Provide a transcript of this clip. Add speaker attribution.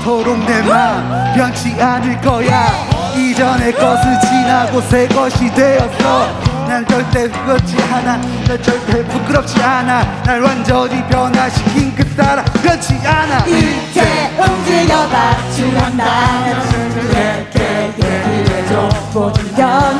Speaker 1: 이토록 내맘 변치 않을 거야. 이전의 것은 지나고 새 것이 되었어. 난 절대 부끄럽지 않아. 난 절대 부끄럽지 않아. 날 완전히 변화시킨 그 사람 변치 않아.
Speaker 2: 이제 움직여봐. 주한다 이렇게 얘기해줘. 모든 변화